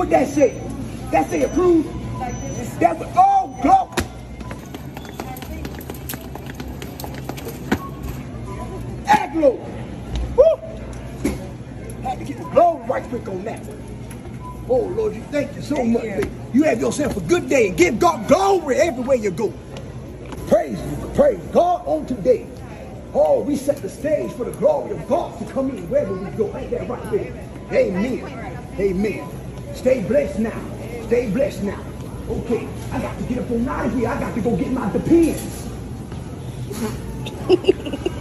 What that say? That say approved? That was, oh, glory. That glory. Woo! Had to get the glory right quick on that. Oh, Lord, you thank you so much. baby. You have yourself a good day and give God glory everywhere you go. Praise you. Praise God on today. Oh, we set the stage for the glory of God to come in wherever we go. Ain't that right there? Amen. Amen. Stay blessed now. Stay blessed now. Okay, I got to get up on out of here. I got to go get my depends.